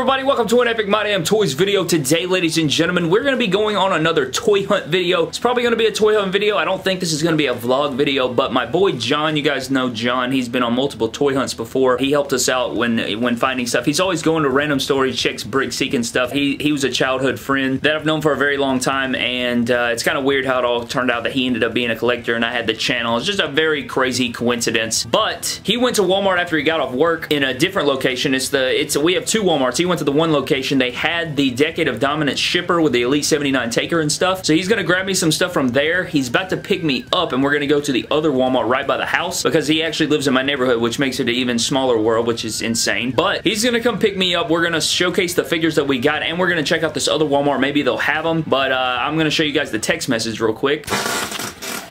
everybody? Welcome to an Epic My Damn Toys video. Today, ladies and gentlemen, we're going to be going on another toy hunt video. It's probably going to be a toy hunt video. I don't think this is going to be a vlog video, but my boy John, you guys know John, he's been on multiple toy hunts before. He helped us out when when finding stuff. He's always going to random stores, checks brick seeking stuff. He, he was a childhood friend that I've known for a very long time, and uh, it's kind of weird how it all turned out that he ended up being a collector and I had the channel. It's just a very crazy coincidence. But he went to Walmart after he got off work in a different location. It's the it's we have two Walmarts. He went to the one location. They had the Decade of Dominance shipper with the Elite 79 taker and stuff. So he's going to grab me some stuff from there. He's about to pick me up and we're going to go to the other Walmart right by the house because he actually lives in my neighborhood, which makes it an even smaller world, which is insane. But he's going to come pick me up. We're going to showcase the figures that we got and we're going to check out this other Walmart. Maybe they'll have them, but uh, I'm going to show you guys the text message real quick.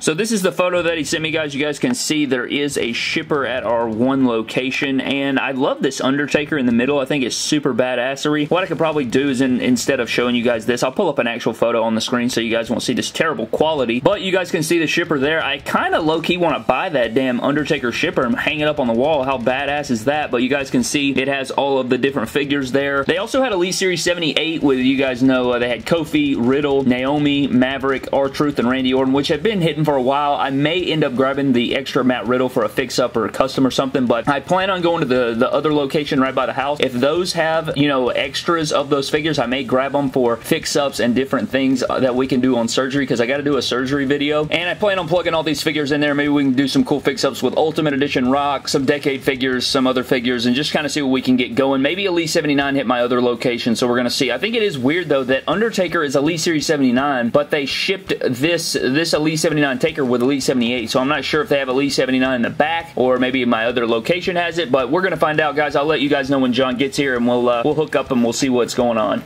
So this is the photo that he sent me, guys. You guys can see there is a shipper at our one location, and I love this Undertaker in the middle. I think it's super badassery. What I could probably do is, in, instead of showing you guys this, I'll pull up an actual photo on the screen so you guys won't see this terrible quality, but you guys can see the shipper there. I kind of low-key want to buy that damn Undertaker shipper and hang it up on the wall. How badass is that? But you guys can see it has all of the different figures there. They also had Elite Series 78 with, you guys know, uh, they had Kofi, Riddle, Naomi, Maverick, R-Truth, and Randy Orton, which have been hitting for a while. I may end up grabbing the extra Matt Riddle for a fix-up or a custom or something, but I plan on going to the, the other location right by the house. If those have, you know, extras of those figures, I may grab them for fix-ups and different things uh, that we can do on surgery because I got to do a surgery video. And I plan on plugging all these figures in there. Maybe we can do some cool fix-ups with Ultimate Edition Rock, some Decade figures, some other figures, and just kind of see what we can get going. Maybe Elite 79 hit my other location, so we're going to see. I think it is weird, though, that Undertaker is Elite Series 79, but they shipped this, this Elite 79 Taker with Elite 78. So I'm not sure if they have Elite 79 in the back or maybe my other location has it, but we're going to find out, guys. I'll let you guys know when John gets here and we'll, uh, we'll hook up and we'll see what's going on.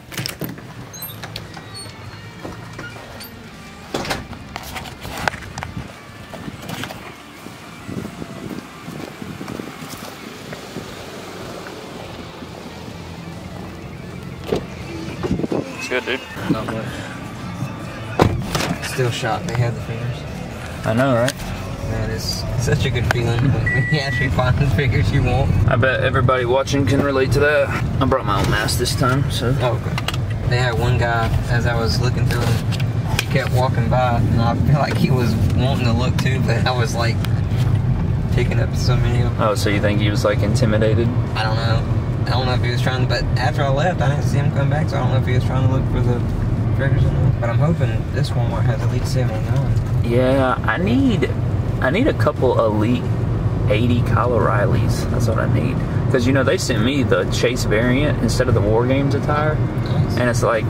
It's good, dude. Not much. Still shocked they had the figures. I know, right? Man, it's such a good feeling when you actually find the figures you want. I bet everybody watching can relate to that. I brought my own mask this time, so. Oh, okay. They had one guy, as I was looking through them, he kept walking by, and I feel like he was wanting to look too, but I was like picking up so many of them. Oh, so you think he was like intimidated? I don't know. I don't know if he was trying to, but after I left, I didn't see him come back, so I don't know if he was trying to look for the figures or not. But I'm hoping this Walmart has Elite 79. Yeah, I need, I need a couple elite 80 Kyle O'Reillys. That's what I need. Because, you know, they sent me the Chase variant instead of the War Games attire. Nice. And it's like,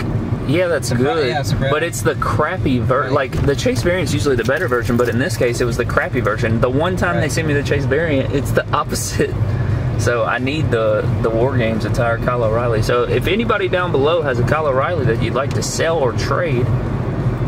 yeah, that's good. yeah, it's but it's the crappy ver- Right. Like, the Chase variant's usually the better version, but in this case, it was the crappy version. The one time they sent me the Chase variant, it's the opposite. So I need the the War Games attire Kyle O'Reilly. So if anybody down below has a Kyle O'Reilly that you'd like to sell or trade,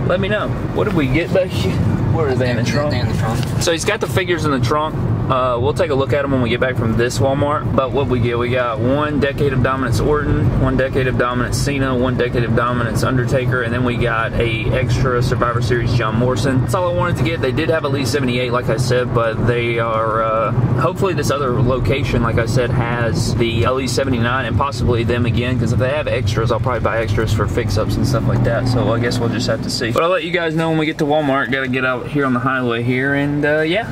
let me know. What did we get back here? Where are they in the trunk? In the trunk. So he's got the figures in the trunk. Uh, we'll take a look at them when we get back from this Walmart. But what we get, we got one Decade of Dominance Orton, one Decade of Dominance Cena, one Decade of Dominance Undertaker, and then we got a extra Survivor Series John Morrison. That's all I wanted to get. They did have at least 78, like I said, but they are, uh, hopefully this other location, like I said, has the Elite 79 and possibly them again, because if they have extras, I'll probably buy extras for fix-ups and stuff like that. So I guess we'll just have to see. But I'll let you guys know when we get to Walmart. Got to get out here on the highway here, and uh, yeah.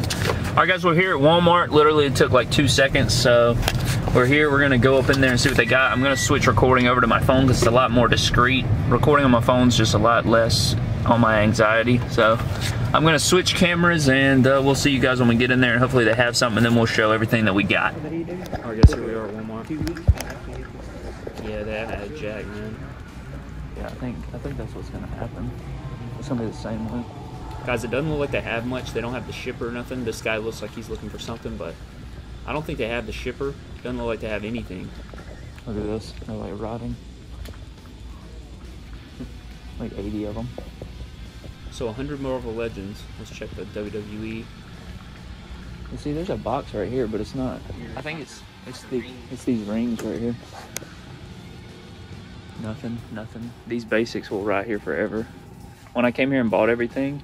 All right, guys, we're here at Walmart. Literally, it took like two seconds, so we're here. We're gonna go up in there and see what they got. I'm gonna switch recording over to my phone because it's a lot more discreet. Recording on my phone's just a lot less on my anxiety. So I'm gonna switch cameras and uh, we'll see you guys when we get in there. And hopefully they have something, and then we'll show everything that we got. All right, guys, here we are at Walmart. Yeah, they haven't had Jack, man. Yeah, I think I think that's what's gonna happen. It's gonna be the same way. Guys, it doesn't look like they have much. They don't have the shipper or nothing. This guy looks like he's looking for something, but I don't think they have the shipper. Doesn't look like they have anything. Look at this. They're like rotting. Like 80 of them. So 100 Marvel Legends. Let's check the WWE. You see, there's a box right here, but it's not. I think it's it's the it's these rings right here. Nothing, nothing. These basics will ride here forever. When I came here and bought everything,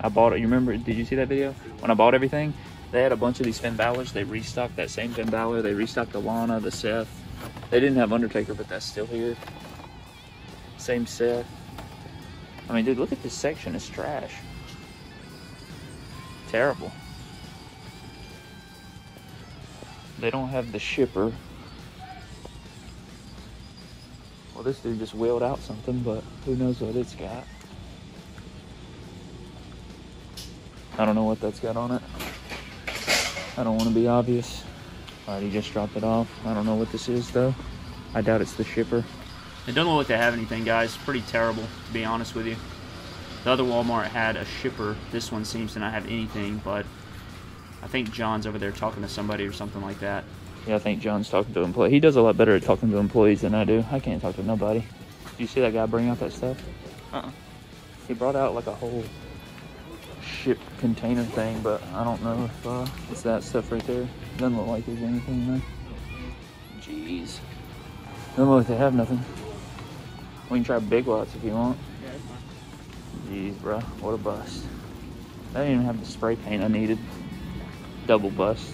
I bought it. You remember? Did you see that video? When I bought everything, they had a bunch of these Finn Balor's. They restocked that same Finn Balor. They restocked the Lana, the Seth, They didn't have Undertaker, but that's still here. Same set. I mean, dude, look at this section. It's trash. Terrible. They don't have the shipper. Well, this dude just wheeled out something, but who knows what it's got. I don't know what that's got on it. I don't want to be obvious. Alright, he just dropped it off. I don't know what this is, though. I doubt it's the shipper. It doesn't look like they have anything, guys. Pretty terrible, to be honest with you. The other Walmart had a shipper. This one seems to not have anything, but I think John's over there talking to somebody or something like that. Yeah, I think John's talking to employees. He does a lot better at talking to employees than I do. I can't talk to nobody. Do you see that guy bring out that stuff? Uh-uh. He brought out like a whole ship container thing, but I don't know if uh, it's that stuff right there. Doesn't look like there's anything there. Jeez. Doesn't look like they have nothing. We can try Big Lots if you want. Yeah, that's fine. Jeez, bro, what a bust. They didn't even have the spray paint I needed. Double bust.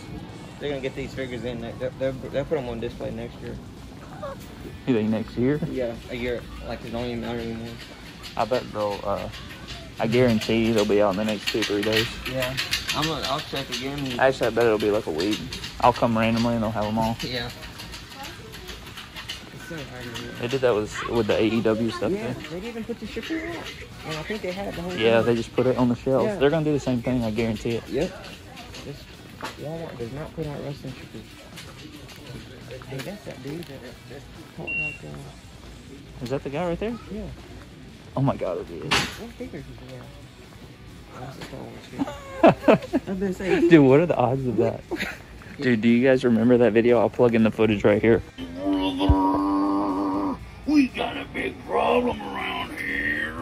They're gonna get these figures in. They'll, they'll, they'll put them on display next year. You think next year? Yeah, a year. Like it don't even matter anymore. I bet they'll, uh, I guarantee they'll be out in the next two, three days. Yeah. I'm gonna. I'll check again. Actually, I bet it'll be like a week. I'll come randomly and they'll have them all. Yeah. So hard to do. They did that with with the AEW stuff Yeah, too. they even put the shipper out. And I think they had the whole Yeah, thing. they just put it on the shelves. Yeah. They're gonna do the same thing. I guarantee it. Yep. This Walmart does not put out wrestling shippers. Hey, that's that dude that that's talking like uh, Is that the guy right there? yeah. Oh my God, it is. What figures is he at? That's the Star Wars figure. I've been saying. Dude, what are the odds of that? Dude, do you guys remember that video? I'll plug in the footage right here. We got a big problem around here.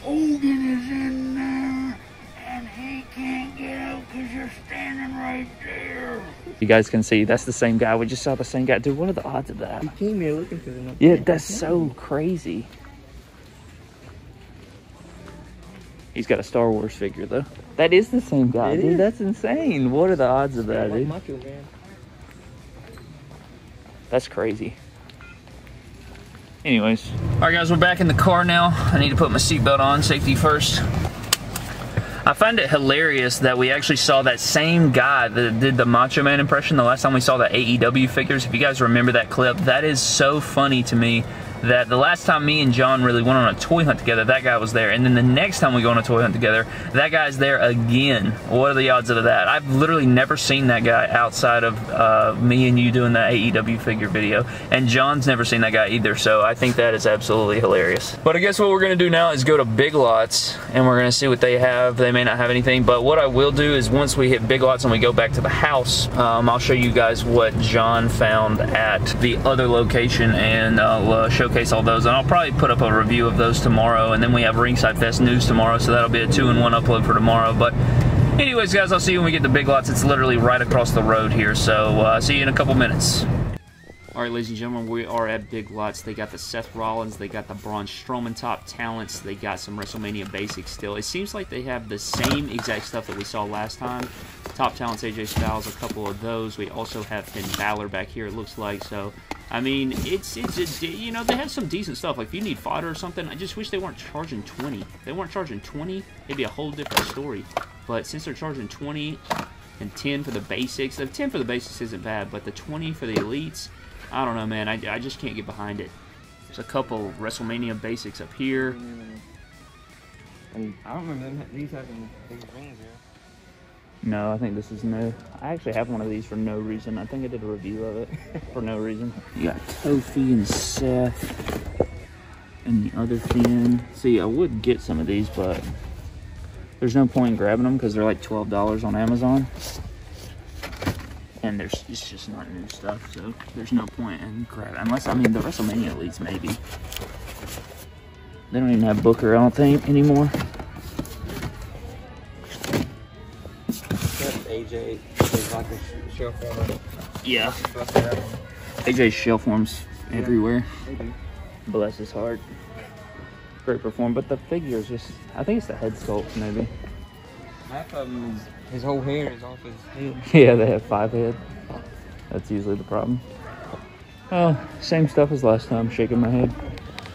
Hogan is in there, and he can't get out because you're standing right there. You guys can see that's the same guy. We just saw the same guy. Dude, what are the odds of that? He came here looking for them. Yeah, that's so crazy. He's got a Star Wars figure though. That is the same guy, It dude. is. That's insane. What are the odds of that, dude? Macho That's crazy. Anyways. Alright guys, we're back in the car now. I need to put my seatbelt on, safety first. I find it hilarious that we actually saw that same guy that did the Macho Man impression the last time we saw the AEW figures. If you guys remember that clip, that is so funny to me that the last time me and John really went on a toy hunt together, that guy was there. And then the next time we go on a toy hunt together, that guy's there again. What are the odds of that? I've literally never seen that guy outside of uh, me and you doing the AEW figure video. And John's never seen that guy either, so I think that is absolutely hilarious. But I guess what we're gonna do now is go to Big Lots and we're gonna see what they have. They may not have anything, but what I will do is once we hit Big Lots and we go back to the house, um, I'll show you guys what John found at the other location and I'll uh, showcase all those. And I'll probably put up a review of those tomorrow. And then we have Ringside Fest news tomorrow, so that'll be a two-in-one upload for tomorrow. But anyways, guys, I'll see you when we get to Big Lots. It's literally right across the road here, so uh, see you in a couple minutes. All right, ladies and gentlemen, we are at Big Lots. They got the Seth Rollins, they got the Braun Strowman top talents, they got some WrestleMania basics still. It seems like they have the same exact stuff that we saw last time. Top talents, AJ Styles, a couple of those. We also have Finn Balor back here. It looks like so. I mean, it's it's a, you know they have some decent stuff. Like if you need fodder or something, I just wish they weren't charging twenty. If they weren't charging twenty, it'd be a whole different story. But since they're charging twenty and ten for the basics, the ten for the basics isn't bad, but the twenty for the elites. I don't know, man. I, I just can't get behind it. There's a couple WrestleMania basics up here. I don't remember these having these rings here. No, I think this is new. I actually have one of these for no reason. I think I did a review of it for no reason. You got Kofi and Seth and the other Finn. See, I would get some of these, but there's no point in grabbing them because they're like $12 on Amazon. And there's it's just not new stuff, so there's no point in grabbing. Unless, I mean, the WrestleMania leads, maybe. They don't even have Booker, I don't think, anymore. AJ is like a shelf warmer. Yeah. Bust that one. AJ's shell forms Yeah. everywhere. Bless his heart. Great perform, but the figure is just, I think it's the head sculpt maybe. Half of is, his whole hair is off his head. Yeah, they have five head. That's usually the problem. Oh, same stuff as last time, shaking my head.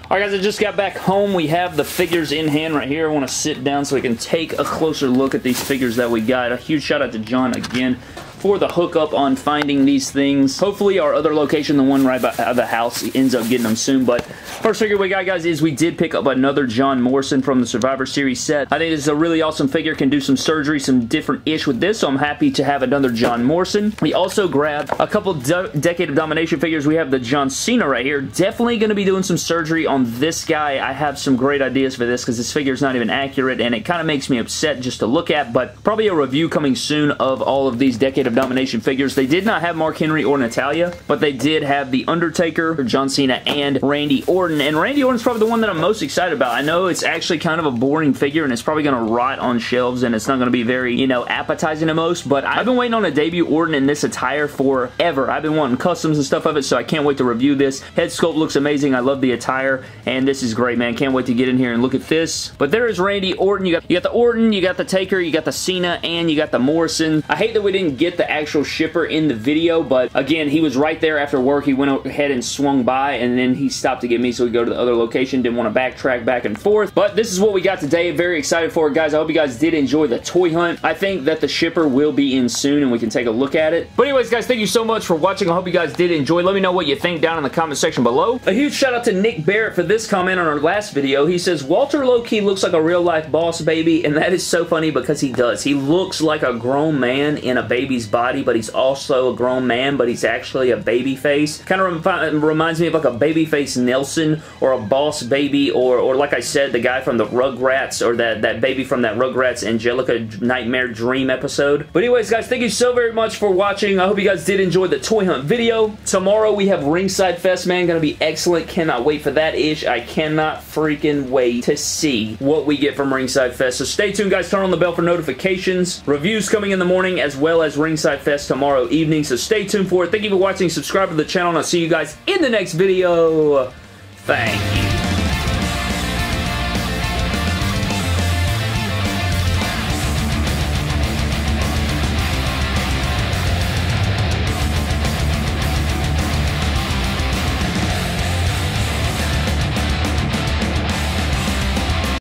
All right, guys, I just got back home. We have the figures in hand right here. I want to sit down so we can take a closer look at these figures that we got. A huge shout out to John again for the hookup on finding these things. Hopefully our other location, the one right by the house, ends up getting them soon. But first figure we got, guys, is we did pick up another John Morrison from the Survivor Series set. I think this is a really awesome figure. Can do some surgery, some different ish with this, so I'm happy to have another John Morrison. We also grabbed a couple de Decade of Domination figures. We have the John Cena right here. Definitely going to be doing some surgery on this guy. I have some great ideas for this because this figure is not even accurate, and it kind of makes me upset just to look at, but probably a review coming soon of all of these Decade of Domination figures. They did not have Mark Henry or Natalya, but they did have The Undertaker, John Cena, and Randy Orton. And Randy Orton's probably the one that I'm most excited about. I know it's actually kind of a boring figure, and it's probably going to rot on shelves, and it's not going to be very, you know, appetizing to most, but I've been waiting on a debut Orton in this attire forever. I've been wanting customs and stuff of it, so I can't wait to review this. Head sculpt looks amazing. I love the attire, and this is great, man. Can't wait to get in here and look at this. But there is Randy Orton. You got, you got the Orton, you got the Taker, you got the Cena, and you got the Morrison. I hate that we didn't get the actual shipper in the video, but again, he was right there after work. He went ahead and swung by, and then he stopped to get me, so we go to the other location. Didn't want to backtrack back and forth, but this is what we got today. Very excited for it, guys. I hope you guys did enjoy the toy hunt. I think that the shipper will be in soon, and we can take a look at it. But anyways, guys, thank you so much for watching. I hope you guys did enjoy. Let me know what you think down in the comment section below. A huge shout out to Nick Barrett for this comment on our last video. He says, Walter low-key looks like a real-life boss baby, and that is so funny because he does. He looks like a grown man in a baby's body, but he's also a grown man, but he's actually a baby face. Kind of rem reminds me of like a baby face Nelson or a boss baby or, or like I said, the guy from the Rugrats or that, that baby from that Rugrats Angelica Nightmare Dream episode. But anyways, guys, thank you so very much for watching. I hope you guys did enjoy the Toy Hunt video. Tomorrow we have Ringside Fest, man. Gonna be excellent. Cannot wait for that ish. I cannot freaking wait to see what we get from Ringside Fest. So stay tuned, guys. Turn on the bell for notifications. Reviews coming in the morning as well as Ringside Fest tomorrow evening. So stay tuned for it. Thank you for watching. Subscribe to the channel and I'll see you guys in the next video. Thank you.